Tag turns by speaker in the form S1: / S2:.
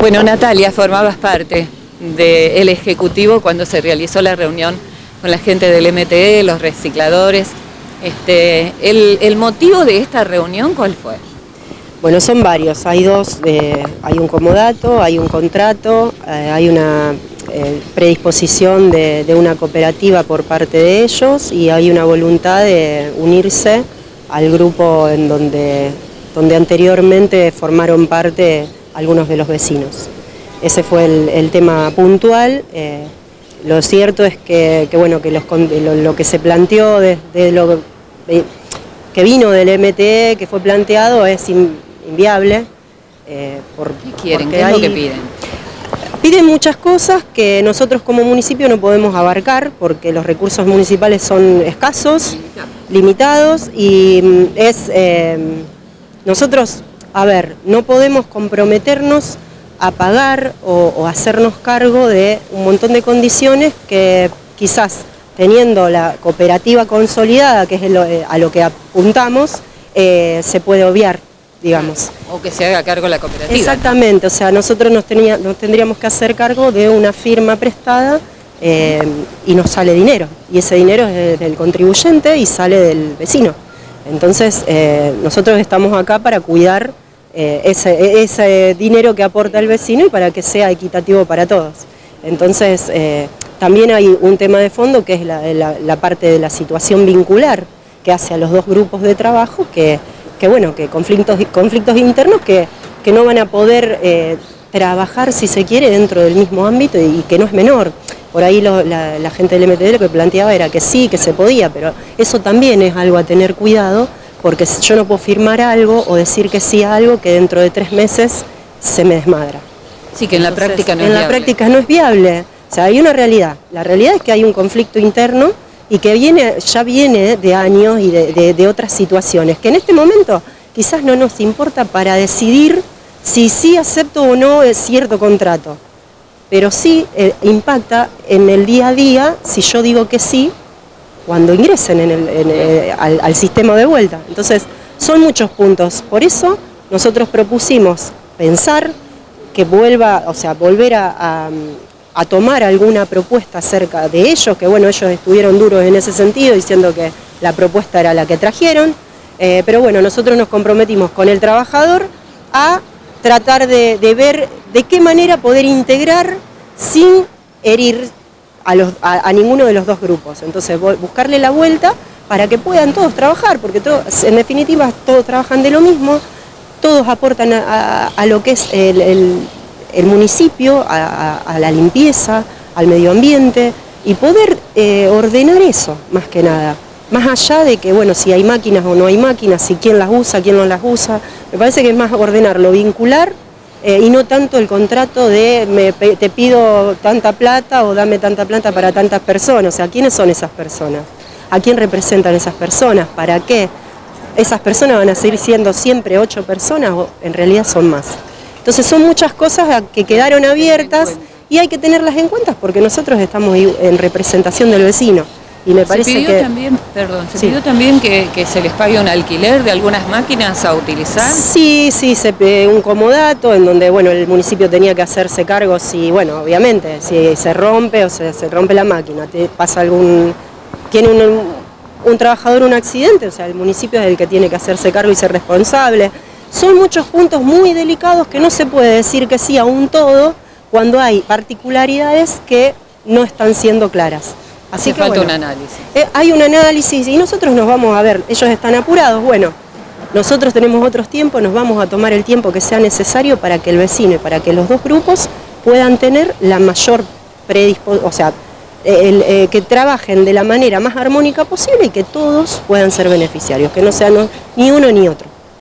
S1: Bueno, Natalia, formabas parte del Ejecutivo cuando se realizó la reunión con la gente del MTE, los recicladores. Este, el, motivo de esta reunión cuál fue?
S2: Bueno, son varios. Hay dos, eh, hay un comodato, hay un contrato, eh, hay una eh, predisposición de, una cooperativa por parte de ellos y hay una voluntad de unirse al grupo en donde, donde anteriormente formaron parte algunos de los vecinos. Ese fue el, tema puntual. Eh, lo cierto es que, bueno, que lo, que se planteó desde lo que vino del MTE, que fue planteado, es inviable.
S1: Eh, ¿Qué quieren? ¿Qué es lo que piden?
S2: Piden muchas cosas que nosotros como municipio no podemos abarcar porque los recursos municipales son escasos, limitados y mm, es eh, nosotros a ver, no podemos comprometernos a pagar o, hacernos cargo de un montón de condiciones que quizás teniendo la cooperativa consolidada, que es eh, a lo que apuntamos, eh, se puede obviar, digamos.
S1: O que se haga cargo la cooperativa.
S2: Exactamente, o sea, nosotros nos, tendríamos que hacer cargo de una firma prestada eh, y nos sale dinero, y ese dinero es del contribuyente y sale del vecino. Entonces, nosotros estamos acá para cuidar eh, ese, dinero que aporta el vecino y para que sea equitativo para todos. Entonces, eh, también hay un tema de fondo que es la, parte de la situación vincular que hace a los dos grupos de trabajo, que, bueno, que conflictos, conflictos internos que, que no van a poder eh, trabajar, si se quiere, dentro del mismo ámbito y, que no es menor. Por ahí la, la gente del MTD lo que planteaba era que sí, que se podía, pero eso también es algo a tener cuidado porque yo no puedo firmar algo o decir que sí a algo que dentro de tres meses se me desmadra.
S1: Sí, que en la práctica no es
S2: viable. En la práctica no es viable. O sea, hay una realidad. La realidad es que hay un conflicto interno y que viene, ya viene de años y de, otras situaciones, que en este momento quizás no nos importa para decidir si sí acepto o no cierto contrato, pero sí eh, impacta en el día a día si yo digo que sí cuando ingresen eh, al, sistema de vuelta. Entonces, son muchos puntos. Por eso nosotros propusimos pensar que vuelva, o sea, volver a, tomar alguna propuesta acerca de ellos, que bueno, ellos estuvieron duros en ese sentido, diciendo que la propuesta era la que trajeron, eh, pero bueno, nosotros nos comprometimos con el trabajador a tratar de ver de qué manera poder integrar sin herir a, ninguno de los dos grupos. Entonces, buscarle la vuelta para que puedan todos trabajar, porque en definitiva todos trabajan de lo mismo, todos aportan a, lo que es el, municipio, a, la limpieza, al medio ambiente, y poder eh, ordenar eso, más que nada. Más allá de que, bueno, si hay máquinas o no hay máquinas, si quién las usa, quién no las usa, me parece que es más ordenarlo, vincular eh, y no tanto el contrato de te pido tanta plata o dame tanta plata para tantas personas. O sea, ¿quiénes son esas personas? ¿A quién representan esas personas? ¿Para qué? ¿Esas personas van a seguir siendo siempre ocho personas o en realidad son más? Entonces son muchas cosas que quedaron abiertas y hay que tenerlas en cuenta porque nosotros estamos en representación del vecino. Y me parece
S1: se pidió también, perdón, se pidió también que, se les pague un alquiler de algunas máquinas a utilizar.
S2: Sí, sí, se pidió un comodato en donde bueno el municipio tenía que hacerse cargo si, bueno, obviamente, si se rompe o se, se rompe la máquina, te pasa algún, tiene un, un trabajador un accidente, o sea, el municipio es el que tiene que hacerse cargo y ser responsable. Son muchos puntos muy delicados que no se puede decir que sí a un todo cuando hay particularidades que no están siendo claras.
S1: Así que, falta un análisis.
S2: Eh, hay un análisis y nosotros nos vamos a ver, ellos están apurados, bueno, nosotros tenemos otros tiempos, nos vamos a tomar el tiempo que sea necesario para que el vecino y para que los dos grupos puedan tener la mayor predisposición, o sea, eh, que trabajen de la manera más armónica posible y que todos puedan ser beneficiarios, que no sean ni uno ni otro.